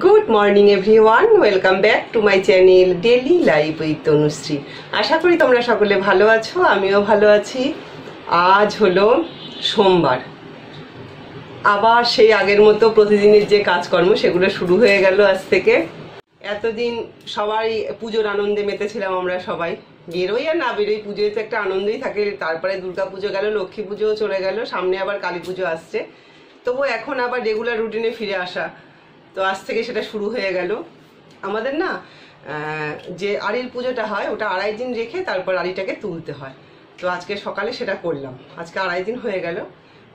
Good morning everyone welcome back to my channel daily live with Tanushree আশা করি তোমরা সকলে ভালো আছো, আমিও ভালো আছি। আজ হলো সোমবার। আবার সেই আগের মতো প্রতিদিনের যে কাজকর্ম, সেগুলো শুরু হয়ে গেল আজ থেকে। এতদিন সবাই পুজোর আনন্দে মেতেছিলাম আমরা সবাই। বেরোই আর না বেরোই, পুজোয় তো একটা আনন্দই থাকে। তারপরে দুর্গা পুজো গেল, লক্ষ্মী পুজোও চলে গেল, সামনে আবার কালী পুজো আসছে। তবু এখন আবার রেগুলার রুটিনে ফিরে আসা। তো আজ থেকে সেটা শুরু হয়ে গেল। আমাদের না যে আড়ির পুজোটা হয়, ওটা আড়াই দিন রেখে তারপর আড়িটাকে তুলতে হয়। তো আজকে সকালে সেটা করলাম। আজকে আড়াই দিন হয়ে গেল।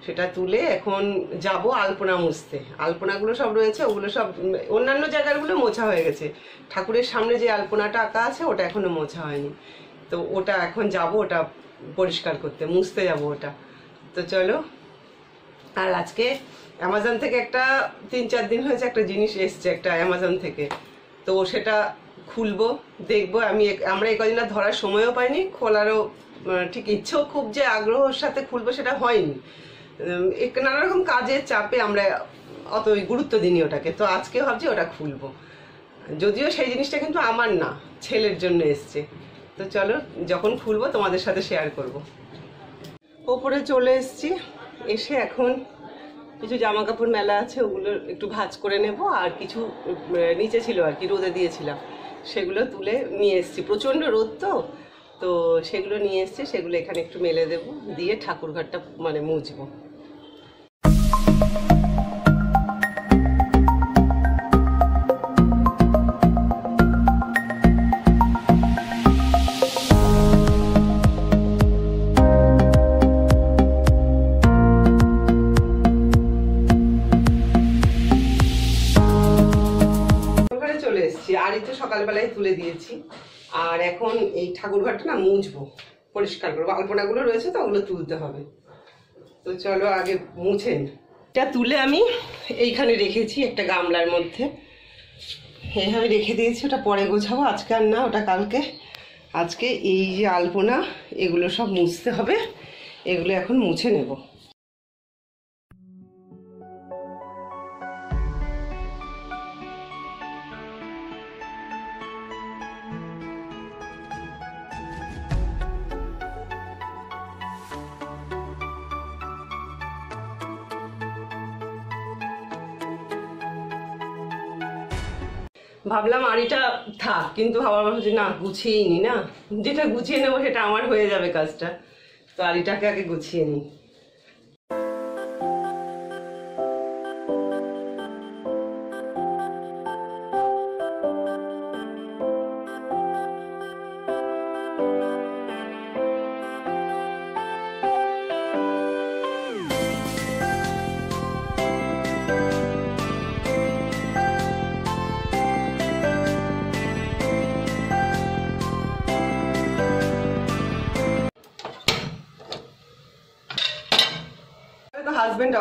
সেটা তুলে এখন যাব আলপনা মুছতে। আলপনাগুলো সব রয়েছে, ওগুলো সব অন্যান্য জায়গাগুলো মোছা হয়ে গেছে। ঠাকুরের সামনে যে আলপনাটা আঁকা আছে, ওটা এখনও মোছা হয়নি। তো ওটা এখন যাব, ওটা পরিষ্কার করতে, মুছতে যাব ওটা। তো চলো, আর আজকে অ্যামাজন থেকে একটা তিন চার দিন হয়েছে একটা জিনিস এসছে একটা অ্যামাজন থেকে। তো সেটা খুলবো, দেখব। আমি আমরা এই কদিন ধরার সময়ও পাইনি, খোলারও ঠিক ইচ্ছেও খুব যে আগ্রহের সাথে খুলবো সেটা হয়নি। নানা রকম কাজের চাপে আমরা অত গুরুত্ব দিইনি ওটাকে। তো আজকে ভাবছি ওটা খুলবো। যদিও সেই জিনিসটা কিন্তু আমার না, ছেলের জন্য এসছে। তো চলো, যখন খুলবো তোমাদের সাথে শেয়ার করব। ওপরে চলে এসছি, এসে এখন কিছু জামা কাপড় মেলা আছে, ওগুলো একটু ভাজ করে নেব, আর কিছু নিচে ছিল আর কি, রোদে দিয়েছিলাম। সেগুলো তুলে নিয়ে এসছি। প্রচণ্ড রোদ তো তো সেগুলো নিয়ে এসেছি, সেগুলো এখানে একটু মেলে দেব, দিয়ে ঠাকুর ঘরটা মানে মুছবো। এসেছি আর এই তো সকালবেলায় তুলে দিয়েছি। আর এখন এই ঠাকুর ঘরটা না মুছবো, পরিষ্কার করব। আলপনাগুলো রয়েছে তো, ওগুলো তুলতে হবে। তো চলো আগে মুছেন এটা তুলে আমি এইখানে রেখেছি একটা গামলার মধ্যে। এইভাবে রেখে দিয়েছি, ওটা পরে গোছাবো। আজকে আর না, ওটা কালকে। আজকে এই যে আলপনা, এগুলো সব মুছতে হবে। এগুলো এখন মুছে নেব। ভাবলাম আড়িটা থাক, কিন্তু ভাবার ভাবছি না, গুছিয়েই নি না। যেটা গুছিয়ে নেব সেটা আমার হয়ে যাবে কাজটা। তো আড়িটাকে আগে গুছিয়ে নিই।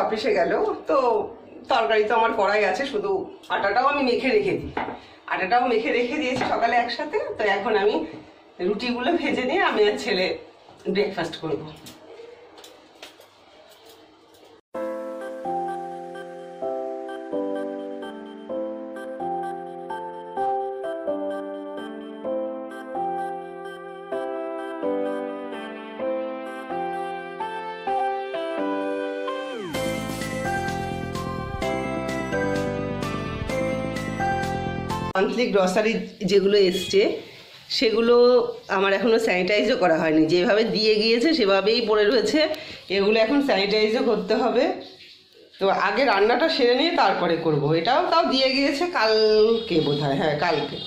অফিসে গেল, তো তরকারি তো আমার করাই আছে, শুধু আটাটাও আমি মেখে রেখে দিই। আটাটাও মেখে রেখে দিয়েছি সকালে একসাথে, তো এখন আমি রুটিগুলো ভেজে নিয়ে আমি আর ছেলে ব্রেকফাস্ট করব। মান্থলি গ্রসারি যেগুলো এসছে, সেগুলো আমার এখনও স্যানিটাইজও করা হয়নি। যেভাবে দিয়ে গিয়েছে, সেভাবেই পড়ে রয়েছে। এগুলো এখন স্যানিটাইজও করতে হবে। তো আগে রান্নাটা সেরে নিয়ে তারপরে করব। এটাও তাও দিয়ে গিয়েছে কালকে বোধ হয় হ্যাঁ কালকে।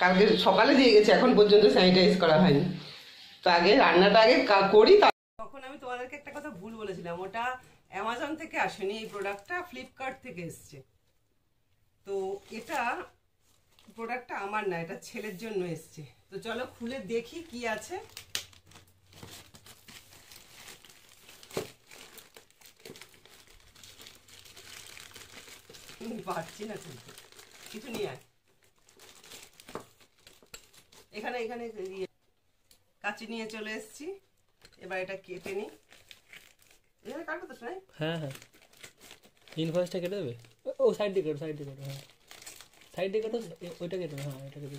কালকে সকালে দিয়ে গেছে, এখন পর্যন্ত স্যানিটাইজ করা হয়নি। তো আগে রান্নাটা আগে করি তখন আমি তোমাদেরকে একটা কথা ভুল বলেছিলাম। ওটা অ্যামাজন থেকে আসেনি, এই প্রোডাক্টটা ফ্লিপকার্ট থেকে এসছে। তো এটা প্রোডাক্টটা আমার না এটা ছেলের জন্য এসছে। তো চলো খুলে দেখি কি আছে। পারছি না চলতে কিছু নিয়ে আয়। এখানে এখানে ইয়ে, কাঁচি নিয়ে চলে এসেছি। এবার এটা কেটে নিই। এখানে কাটবো তো হ্যাঁ হ্যাঁ। ইনভয়েসটা কেটে দেবে? ও সাইড দিয়ে সাইড দিয়ে হ্যাঁ। সাইড দিকে তো ওইটা কেটে হ্যাঁ ওইটা কেটে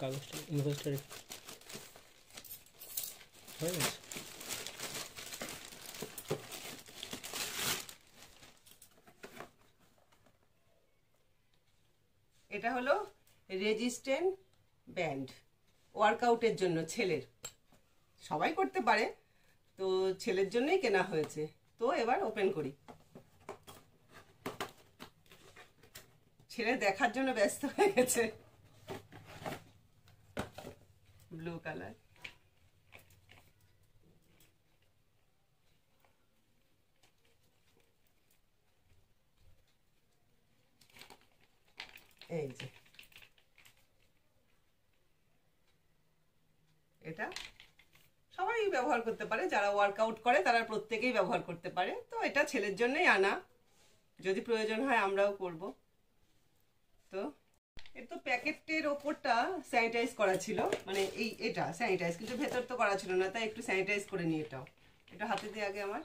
কাগজটা ইনভেস্টার হয়ে গেছে? এটা হলো রেজিস্ট্যান্ট ব্যান্ড, ওয়ার্কআউটের জন্য ছেলের। সবাই করতে পারে, তো ছেলের জন্যই কেনা হয়েছে। তো এবার ওপেন করি। ছেলে দেখার জন্য ব্যস্ত হয়ে গেছে। ব্লু কালার এই যে। এটা সবাই ব্যবহার করতে পারে, যারা ওয়ার্কআউট করে তারা প্রত্যেকেই ব্যবহার করতে পারে। তো এটা ছেলের জন্যই আনা। যদি প্রয়োজন হয় আমরাও করব। তো। এর তো প্যাকেটের ওপরটা স্যানিটাইজ করা ছিল। মানে এই, এটা স্যানিটাইজ কিন্তু ভেতর তো করা ছিল না, তাই একটু স্যানিটাইজ করে নিই এটাও। এটা হাতে দিয়ে আগে আমার।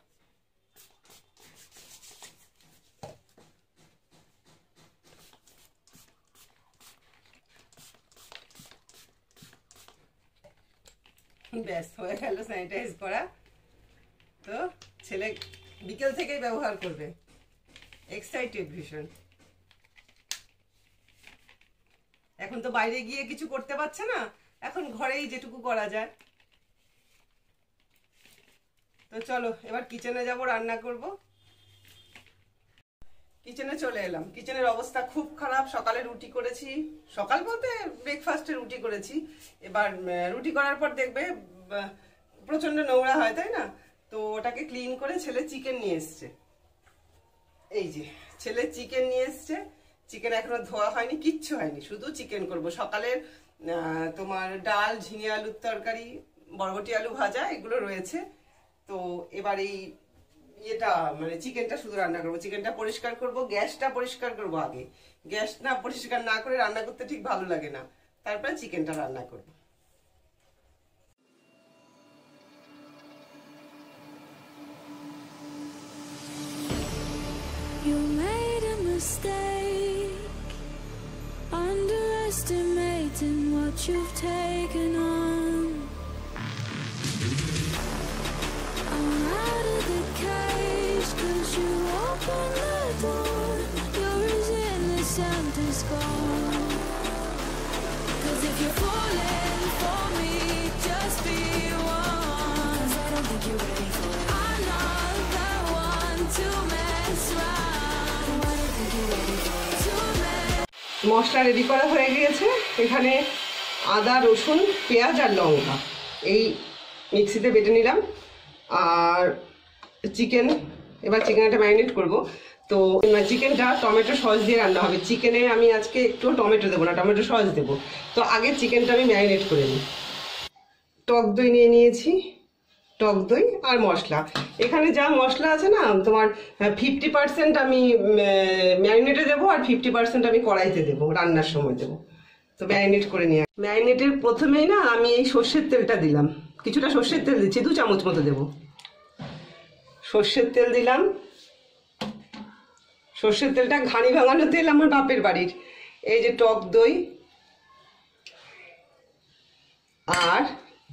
ব্যাস, হয়ে গেল স্যানিটাইজ করা। তো ছেলে বিকেল থেকেই ব্যবহার করবে। এক্সাইটেড ভীষণ। এখন তো বাইরে গিয়ে কিছু করতে পারছে না। এখন ঘরেই যেটুকু করা যায়। তো চলো, এবার কিচেনে যাব, রান্না করব। কিচেনে চলে এলাম। কিচেনের অবস্থা খুব খারাপ। সকালে রুটি করেছি। সকাল বলতে ব্রেকফাস্টে রুটি করেছি। এবার রুটি করার পর দেখবে প্রচণ্ড নোংরা হয়, তাই না? তো ওটাকে ক্লিন করে ছেলে চিকেন নিয়ে এসছে। এই যে, ছেলে চিকেন নিয়ে এসছে। চিকেন এখনও ধোয়া হয়নি কিচ্ছু হয়নি। শুধু চিকেন করব। সকালের তোমার ডাল ঝিঙে আলুর তরকারি বরবটি আলু ভাজা এগুলো রয়েছে। তো এবার এই ইয়েটা মানে চিকেনটা শুধু রান্না করব। চিকেনটা পরিষ্কার করব গ্যাসটা পরিষ্কার করব আগে। গ্যাস না পরিষ্কার না করে রান্না করতে ঠিক ভালো লাগে না। তারপরে চিকেনটা রান্না করব। You made a mistake, underestimating what you've taken on. I'm out of the cage, cause you opened the door. You're as innocent as gone. Cause if you're falling for me, just be one. Cause I don't think you're ready for it. I'm not the one to mess মশলা ready করা হয়ে গিয়েছে। এখানে আদা, রসুন, পেঁয়াজ আর লঙ্কা। এই মিক্সিতে বেটে নিলাম। আর চিকেন, এবার চিকেনটা ম্যারিনেট করব। তো চিকেনটা টমেটো সস দিয়ে রান্না হবে। চিকেনে আমি আজকে একটু টমেটো দেবো না, টমেটো সস দেবো। তো, আগে চিকেনটা আমি ম্যারিনেট করে নিই। টক দই নিয়ে নিয়েছি। টক দই আর মশলা। এখানে যা মশলা আছে না, তোমার ফিফটি পার্সেন্ট আমি ম্যারিনেটে দেবো আর ফিফটি পার্সেন্ট আমি কড়াইতে দেবো, রান্নার সময় দেবো। তো ম্যারিনেট করে নিয়ে ম্যারিনেটের প্রথমেই না, আমি এই সর্ষের তেলটা দিলাম। কিছুটা সর্ষের তেল দিচ্ছি, দু চামচ মতো দেবো। সর্ষের তেল দিলাম। সর্ষের তেলটা ঘানি ভাঙানো তেল আমার বাপের বাড়ির। এই যে টক দই আর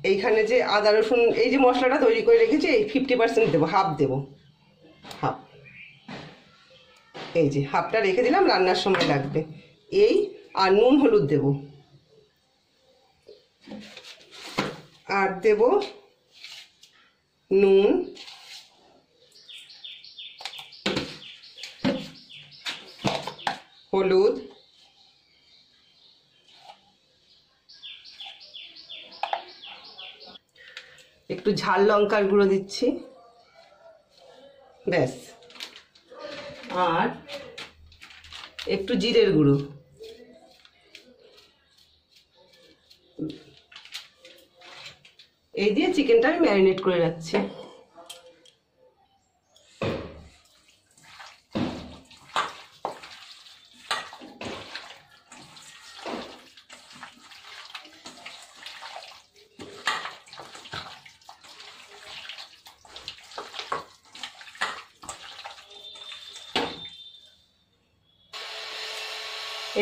এইখানে যে আদা, রসুন, এই যে মশলাটা তৈরি করে রেখেছি, এই ফিফটি পার্সেন্ট দেবো হাফ দেবো। হাফ এই যে হাফটা রেখে দিলাম, রান্নার সময় লাগবে। এই আর নুন, হলুদ দেব। আর দেব নুন। হলুদ। একটু ঝাল লঙ্কার গুঁড়ো দিচ্ছি। ব্যাস। আর একটু জিরের গুঁড়ো। এই দিয়ে চিকেনটা আমি ম্যারিনেট করে রাখছি।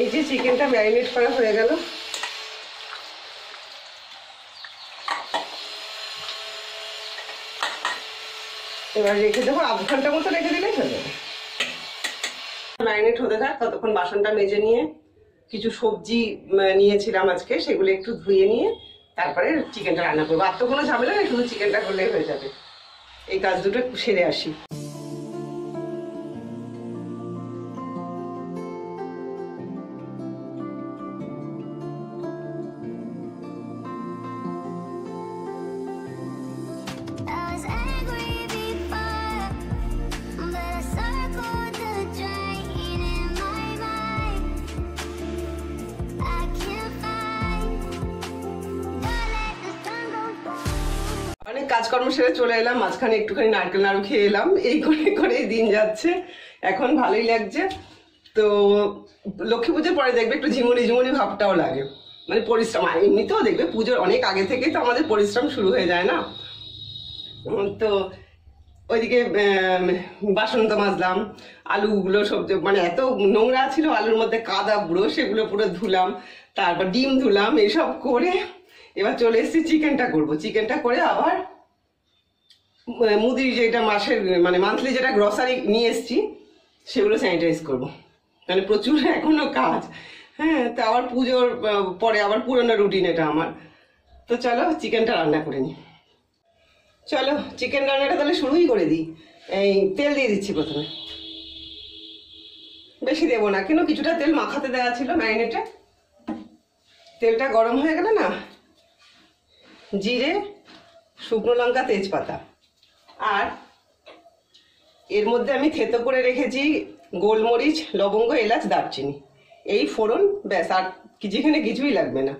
এই যে চিকেনটা ম্যারিনেট করা হয়ে গেল। এবার রেখে দেবো আধ ঘণ্টা মতো রেখে দিলেই হয়ে যাবে। ম্যারিনেট হতে থাক, ততক্ষণ বাসনটা মেজে নিয়ে কিছু সবজি নিয়েছিলাম আজকে, সেগুলো একটু ধুয়ে নিয়ে তারপরে চিকেনটা রান্না করব। আর তো কোনো ঝামেলা নেই, শুধু চিকেনটা করলেই হয়ে যাবে। এই কাজ দুটো সেরে আসি। কাজকর্ম সেরে চলে এলাম, মাঝখানে একটুখানি নারকেল নাড়ু খেয়ে এলাম। এই করে করে দিন যাচ্ছে। এখন ভালোই লাগছে। তো লক্ষ্মী পুজোর পরে দেখবে একটু ঝিমুনি ঝিমুনি ভাবটাও লাগে। মানে পরিশ্রম এমনিতেও দেখবে পুজোর অনেক আগে থেকেই তো আমাদের পরিশ্রম শুরু হয়ে যায় না? তো ওইদিকে বাসন তো মাজলাম, আলুগুলো সবজি মানে এত নোংরা ছিল, আলুর মধ্যে কাদা বুড়ো সেগুলো পুরো ধুলাম, তারপর ডিম ধুলাম, এসব করে এবার চলে এসেছি চিকেনটা করব। চিকেনটা করে আবার মুদির যেটা মাসের মানে মান্থলি যেটা গ্রসারি নিয়ে এসেছি, সেগুলো স্যানিটাইজ করব। মানে প্রচুর এখনও কাজ। হ্যাঁ তা আবার পুজোর পরে আবার পুরোনো রুটিন এটা আমার। তো চলো চিকেনটা রান্না করে নিই। চলো চিকেন রান্নাটা তাহলে শুরুই করে দিই। এই তেল দিয়ে দিচ্ছি প্রথমে। বেশি দেবো না, কেন কিছুটা তেল মাখাতে দেওয়া ছিল ম্যারিনেটে তেলটা গরম হয়ে গেলে না, জিরে, শুকনো লঙ্কা, তেজপাতা। আর এর মধ্যে আমি থেতো করে রেখেছি গোলমরিচ, লবঙ্গ, এলাচ, দারচিনি। এই ফোড়ন, ব্যাস, আর কি যেখানে কিছুই লাগবে না।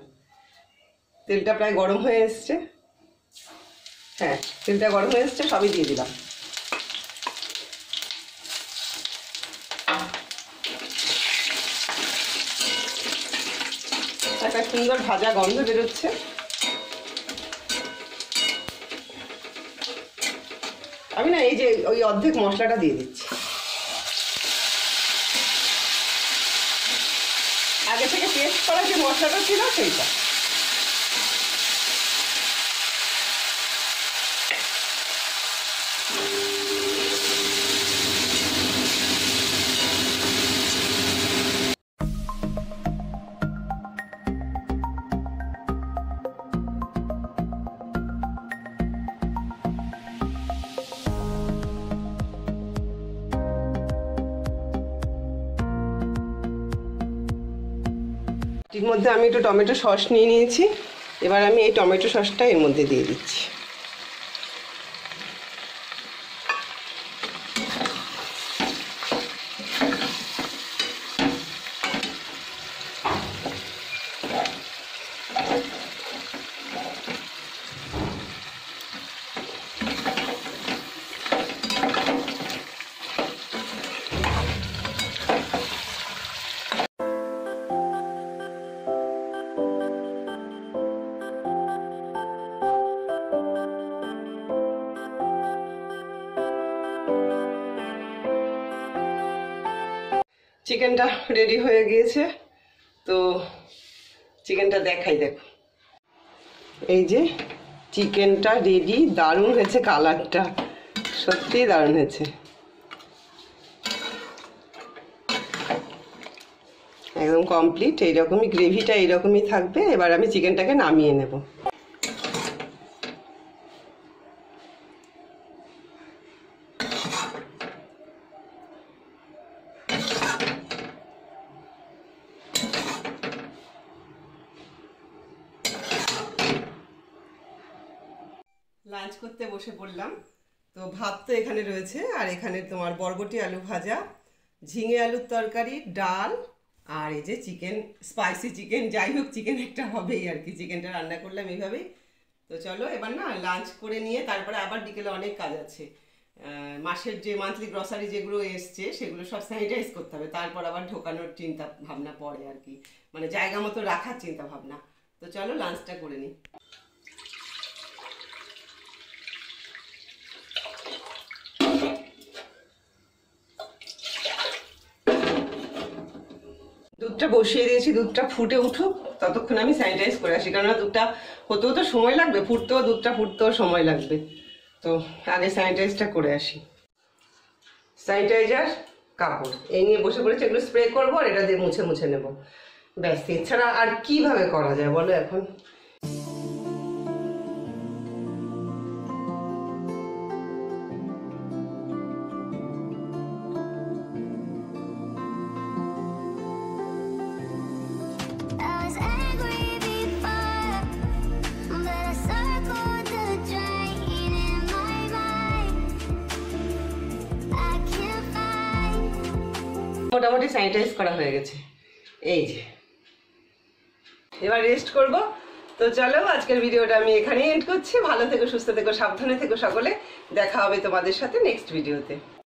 তেলটা প্রায় গরম হয়ে এসছে। হ্যাঁ তেলটা গরম হয়ে এসছে, সবই দিয়ে দিলাম। একটা সুন্দর ভাজা গন্ধ বেরোচ্ছে। আমি না এই যে ওই অর্ধেক মশলাটা দিয়ে দিচ্ছি। আগে থেকে পেস্ট করা যে মশলাটা ছিল সেইটা। এর মধ্যে আমি একটু টমেটো সস নিয়ে নিয়েছি। এবার আমি এই টমেটো সসটা এর মধ্যে দিয়ে দিচ্ছি। চিকেনটা রেডি হয়ে গিয়েছে। তো চিকেনটা দেখাই দেখো। এই যে চিকেনটা রেডি, দারুণ হয়েছে কালারটা। সত্যি দারুণ হয়েছে। একদম কমপ্লিট এইরকমই গ্রেভিটা এইরকমই থাকবে। এবার আমি চিকেনটাকে নামিয়ে নেব লাঞ্চ করতে বসে পড়লাম। তো ভাত তো এখানে রয়েছে, আর এখানে তোমার বরবটি আলু ভাজা, ঝিঙে আলুর তরকারি, ডাল, আর এই যে চিকেন স্পাইসি চিকেন যাই হোক চিকেন একটা হবেই আর কি। চিকেনটা রান্না করলাম এইভাবেই। তো চলো, এবার না লাঞ্চ করে নিয়ে তারপরে আবার বিকেলে অনেক কাজ আছে। মাসের যে মান্থলি গ্রসারি যেগুলো এসছে, সেগুলো সব স্যানিটাইজ করতে হবে। তারপর আবার ঢোকানোর চিন্তা ভাবনা পড়ে আর কি। মানে জায়গা মতো রাখার চিন্তা ভাবনা। তো চলো লাঞ্চটা করে নিই। দুধটা বসিয়ে দিয়েছি, দুধটা ফুটে উঠুক, ততক্ষণ আমি স্যানিটাইজ করে আসি। কেননা দুধটা হতেও তো সময় লাগবে, ফুটতেও দুধটা, ফুটতেও সময় লাগবে। তো আগে স্যানিটাইজটা করে আসি। স্যানিটাইজার কাপড়। এই নিয়ে বসে পড়েছি, এগুলো স্প্রে করব আর এটা দিয়ে মুছে মুছে নেব। ব্যাস, এছাড়া আর কীভাবে করা যায় বলো এখন? মোটামুটি স্যানিটাইজ করা হয়ে গেছে। এই যে। এবার রেস্ট করব। তো চলো, আজকের ভিডিওটা আমি এখানেই এন্ড করছি। ভালো থেকো, সুস্থ থেকো, সাবধানে থেকো সকলে। দেখা হবে তোমাদের সাথে নেক্সট ভিডিওতে